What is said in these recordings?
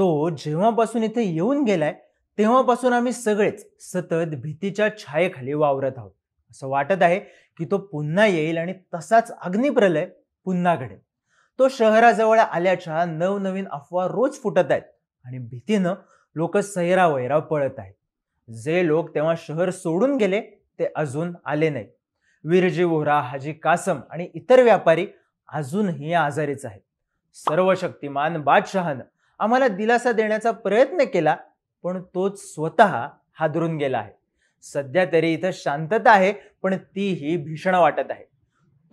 तो जेव्हापासून इथे येऊन गेलाय तेव्हापासून आम्ही सगळेच सतत भीतीच्या छायेखाली वावरत आहोत. असं वाटत आहे की तो पुन्हा येईल आणि तसाच अग्निप्रलय पुन्हा घडेल. तो शहराजवळ आल्याच्या नवनवीन अफवा रोज फुटत आहेत आणि भीतीनं लोक सैरावैरा पळत आहेत. जे लोक तेव्हा शहर सोडून गेले ते अजून आले नाही. विरजी वोहरा हाजी कासम आणि इतर व्यापारी अजूनही आजारीच आहेत. सर्व शक्तिमान बादशहानं आम्हाला दिलासा देण्याचा प्रयत्न केला पण तोच स्वतः हादरून गेला आहे. सध्या तरी इथं शांतता आहे पण तीही भीषण वाटत आहे.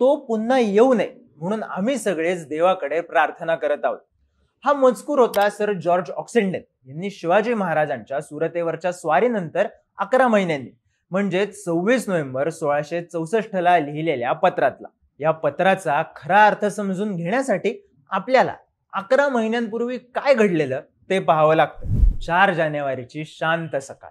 तो पुन्हा येऊ नये म्हणून आम्ही सगळेच देवाकडे प्रार्थना करत आहोत. हा मजकूर होता सर जॉर्ज ऑक्सिंडन यांनी शिवाजी महाराजांच्या सुरतेवरच्या स्वारीनंतर अकरा महिन्यांनी म्हणजेच सव्वीस नोव्हेंबर सोळाशे चौसष्टला लिहिलेल्या पत्रातला. या पत्राचा खरा अर्थ समजून घेण्यासाठी आपल्याला अकरा महिन्यांपूर्वी काय घडलेलं ते पाहावं लागतं. चार जानेवारीची शांत सकाळ.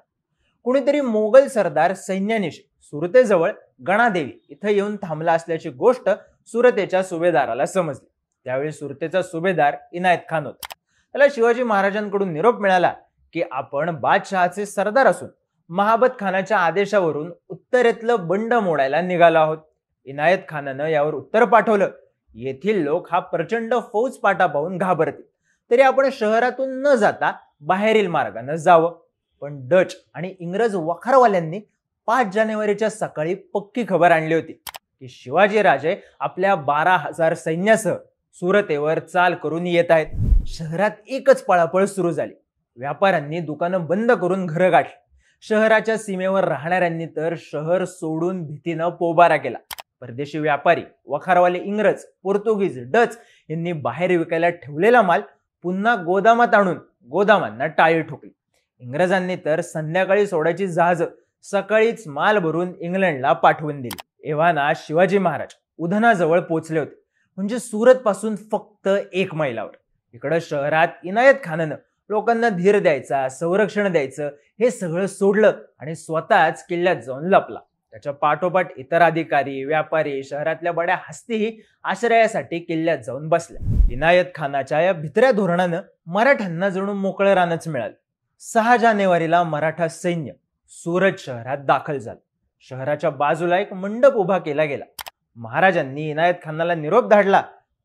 कुणीतरी मोगल सरदार सैन्यानिशी सुरतेजवळ गणादेवी इथं येऊन थांबला असल्याची गोष्ट सुरतेच्या सुभेदाराला समजली. त्यावेळी सुरतेचा सुभेदार इनायत खान होता. त्याला शिवाजी महाराजांकडून निरोप मिळाला की आपण बादशहाचे सरदार असून महाबत खानाच्या आदेशावरून उत्तरेतलं बंड मोडायला निघालो आहोत. इनायत खानानं यावर उत्तर पाठवलं. येथील लोक हा प्रचंड फौज पाटा पाहून घाबरतील. तरी आपण शहरातून न जाता बाहेरील मार्गानं जावं. पण डच आणि इंग्रज वखारवाल्यांनी पाच जानेवारीच्या सकाळी पक्की खबर आणली होती की शिवाजी राजे आपल्या बारा हजार सैन्यासह सुरतेवर चाल करून येत आहेत. शहरात एकच पळापळ सुरू झाली. व्यापाऱ्यांनी दुकानं बंद करून घरं गाठली. शहराच्या सीमेवर राहणाऱ्यांनी तर शहर सोडून भीतीनं पोबारा केला. परदेशी व्यापारी वखारवाले इंग्रज पोर्तुगीज डच यांनी बाहेर विकायला ठेवलेला माल पुन्हा गोदामात आणून गोदामांना टाळी ठोकली. इंग्रजांनी तर संध्याकाळी सोडायची जहाज सकाळीच माल भरून इंग्लंडला पाठवून दिली. एव्हाना शिवाजी महाराज उधनाजवळ पोचले होते. म्हणजे सुरत पासून फक्त एक मैलावर. इकडं शहरात इनायत खानानं लोकांना धीर द्यायचा संरक्षण द्यायचं हे सगळं सोडलं आणि स्वतःच किल्ल्यात जाऊन लपला. त्याच्या पाठोपाठ इतर अधिकारी व्यापारी शहरातल्या बड्या हस्तीही आश्रयासाठी किल्ल्यात जाऊन बसल्या. इनायत खानाच्या या भित्र्या धोरणानं मराठ्यांना जणू मोकळं रानच मिळालं. सहा जानेवारीला मराठा सैन्य सुरत शहरात दाखल झालं. शहराच्या बाजूला एक मंडप उभा केला गेला. महाराजांनी इनायत खानाला निरोप धाडला.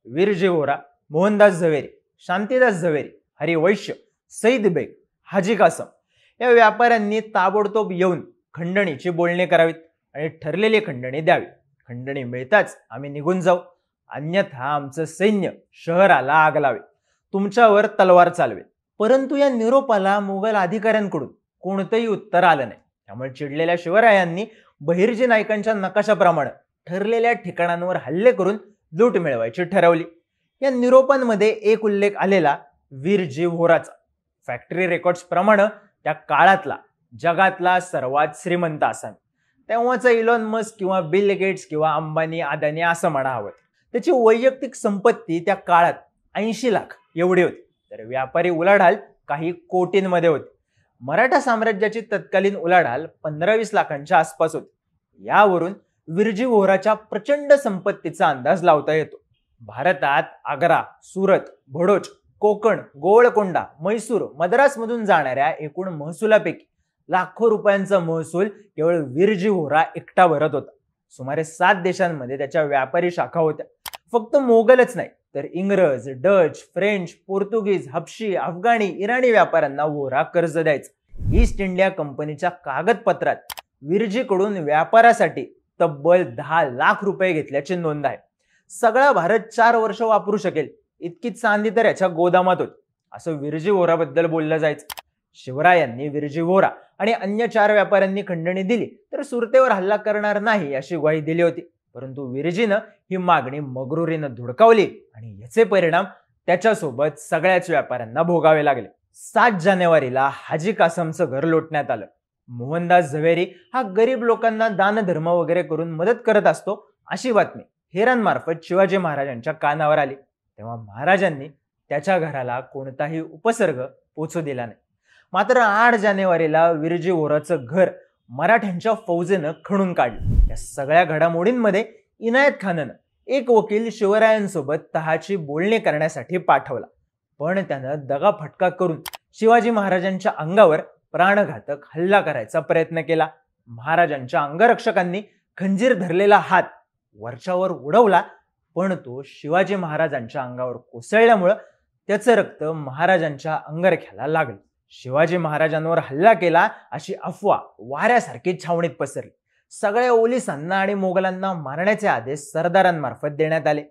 वीरजी वोरा मोहनदास झवेरी शांतीदास झवेरी हरिवैश्य सईद बेग हाजी कासम या व्यापाऱ्यांनी ताबडतोब येऊन खंडणीची बोलणी करावीत. आणि ठरलेली खंडणी द्यावी. खंडणी मिळताच आम्ही निघून जाऊ. अन्यथा आमचं सैन्य शहराला आग लावे तुमच्यावर तलवार चालवेल. परंतु या निरोपाला मुघल अधिकाऱ्यांकडून कोणतंही उत्तर आलं नाही. त्यामुळे चिडलेल्या शिवरायांनी बहिर्जी नायकांच्या नकाशाप्रमाणे ठरलेल्या ठिकाणांवर हल्ले करून लूट मिळवायची ठरवली. या निरोपांमध्ये एक उल्लेख आलेला वीरजी व्होराचा. फॅक्टरी रेकॉर्ड्स प्रमाणे त्या काळातला जगातला सर्वात श्रीमंत असावी तेव्हाचं इलॉन मस्क किंवा बिल गेट्स किंवा अंबानी अदानी असं म्हणा हवं त्याची वैयक्तिक संपत्ती त्या काळात ऐंशी लाख एवढी होती. तर व्यापारी उलाढाल काही कोटींमध्ये होती. मराठा साम्राज्याची तत्कालीन उलाढाल पंधरा वीस लाखांच्या आसपास होती. यावरून विरजी वोहराच्या प्रचंड संपत्तीचा अंदाज लावता येतो. भारतात आग्रा सुरत भडोच कोकण गोवळकोंडा मैसूर मद्रासमधून जाणाऱ्या एकूण महसुलापैकी लाखो रुपयांचा महसूल केवळ विरजी होरा एकटा भरत होता. सुमारे सात देशांमध्ये त्याच्या व्यापारी शाखा होत्या. फक्त मोगलच नाही तर इंग्रज डच फ्रेंच पोर्तुगीज हपशी अफगाणी इराणी व्यापाऱ्यांना वोरा कर्ज द्यायचा. ईस्ट इंडिया कंपनीच्या कागदपत्रात विरजीकडून व्यापारासाठी तब्बल दहा लाख रुपये घेतल्याची नोंद आहे. सगळा भारत चार वर्ष वापरू शकेल इतकी चांदी तर याच्या गोदामात होती. असं विरजी वोराबद्दल बोललं जायचं. शिवरायांनी विरजी वोरा आणि अन्य चार व्यापाऱ्यांनी खंडणी दिली तर सुरतेवर हल्ला करणार नाही अशी ग्वाही दिली होती. परंतु विरजीनं ही मागणी मगरुरीनं धुडकावली आणि याचे परिणाम त्याच्यासोबत सगळ्याच व्यापाऱ्यांना भोगावे लागले. सात जानेवारीला हाजी कासमचं घर लोटण्यात आलं. मोहनदास झवेरी हा गरीब लोकांना दानधर्म वगैरे करून मदत करत असतो अशी बातमी हेरांमार्फत शिवाजी महाराजांच्या कानावर आली. तेव्हा महाराजांनी त्याच्या घराला कोणताही उपसर्ग पोचू दिला नाही. मात्र आठ जानेवारीला विरजी वोराचं घर मराठ्यांच्या फौजेनं खणून काढलं. या सगळ्या घडामोडींमध्ये इनायत खानानं एक वकील शिवरायांसोबत तहाची बोलणी करण्यासाठी पाठवला. पण त्यानं दगाफटका करून शिवाजी महाराजांच्या अंगावर प्राणघातक हल्ला करायचा प्रयत्न केला. महाराजांच्या अंगरक्षकांनी खंजीर धरलेला हात वरच्यावर उडवला पण तो शिवाजी महाराजांच्या अंगावर कोसळल्यामुळं त्याचं रक्त महाराजांच्या अंगरख्याला लागलं. शिवाजी महाराजांवर हल्ला केला अशी अफवा वाऱ्यासारखी छावणीत पसरली. सगळ्या ओलिसांना आणि मोगलांना मारण्याचे आदेश सरदारांमार्फत देण्यात आले.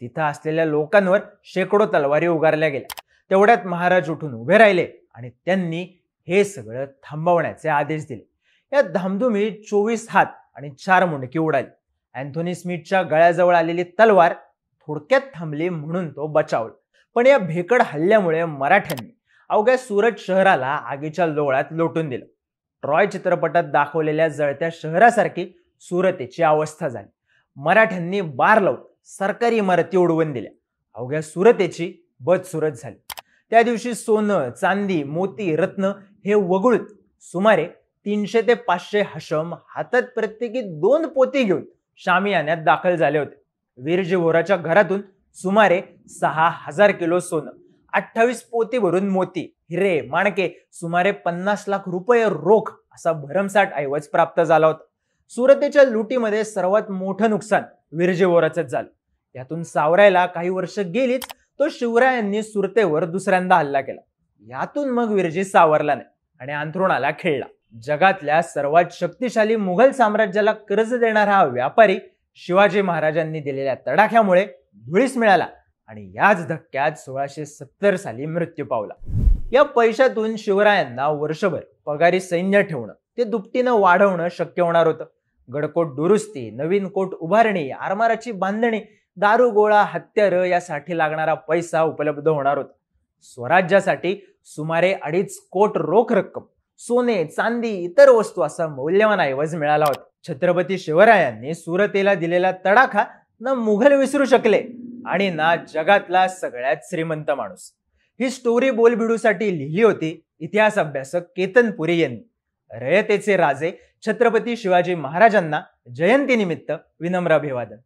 तिथं असलेल्या लोकांवर शेकडो तलवारी उगारल्या गेल्या. तेवढ्यात महाराज उठून उभे राहिले आणि त्यांनी हे सगळं थांबवण्याचे आदेश दिले. या धामधुमीत चोवीस हात आणि चार मुंडकी उडाली. अँथोनी स्मिथच्या गळ्याजवळ आलेली तलवार थोडक्यात थांबली म्हणून तो बचावला. पण या भेकड हल्ल्यामुळे मराठ्यांनी अवघ्या सुरत शहराला आगीच्या लोळ्यात लोटून दिलं. ट्रॉय चित्रपटात दाखवलेल्या जळत्या शहरासारखी सुरतेची अवस्था झाली. मराठ्यांनी बार लावून सरकारी इमारती उडवून दिल्या. अवघ्या सुरतेची बदसुरत झाली. त्या दिवशी सोनं चांदी मोती रत्न हे वगळून सुमारे तीनशे ते पाचशे हशम हातात प्रत्येकी दोन पोती घेऊन शामियान्यात दाखल झाले होते. वीरजी भोराच्या घरातून सुमारे सहा हजार किलो सोनं. अठ्ठावीस पोती भरून मोती हिरे माणके सुमारे पन्नास लाख रुपये रोख असा भरमसाठ ऐवज प्राप्त झाला होता. सुरतेच्या लुटीमध्ये सर्वात मोठं नुकसान वीरजी झालं. यातून सावरायला काही वर्ष गेलीच तो शिवरायांनी सुरतेवर दुसऱ्यांदा हल्ला केला. यातून मग विरजी सावरला नाही आणि अंथरुणाला खेळला. जगातल्या सर्वात शक्तिशाली मुघल साम्राज्याला कर्ज देणारा हा व्यापारी शिवाजी महाराजांनी दिलेल्या तडाख्यामुळे धुळीस मिळाला. आणि याच धक्क्यात सोळाशे सत्तर साली मृत्यू पावला. या पैशातून शिवरायांना वर्षभर पगारी सैन्य ठेवणं ते दुपटीनं वाढवणं शक्य होणार होतं. गडकोट दुरुस्ती नवीन कोट उभारणी आरमाराची बांधणी दारू गोळा हत्यार यासाठी लागणारा पैसा उपलब्ध होणार होता. स्वराज्यासाठी सुमारे अडीच कोट रोख रक्कम सोने चांदी इतर वस्तू असा मौल्यवान ऐवज मिळाला होता. छत्रपती शिवरायांनी सुरतेला दिलेला तडाखा न मुघल विसरू शकले. आणि ना जगातला सगळ्यात श्रीमंत माणूस. ही स्टोरी बोलबिडूसाठी लिहिली होती. इतिहास अभ्यासक केतन पुरी यांनी. रयतेचे राजे छत्रपती शिवाजी महाराजांना जयंतीनिमित्त विनम्र अभिवादन.